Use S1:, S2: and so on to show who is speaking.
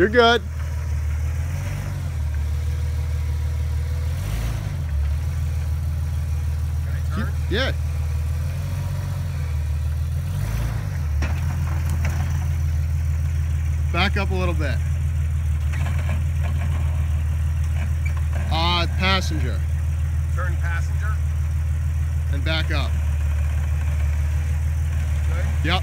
S1: You're good.
S2: Can I turn?
S1: Yeah. Back up a little bit. Uh, passenger.
S2: Turn passenger.
S1: And back up.
S2: Good.
S1: Yep.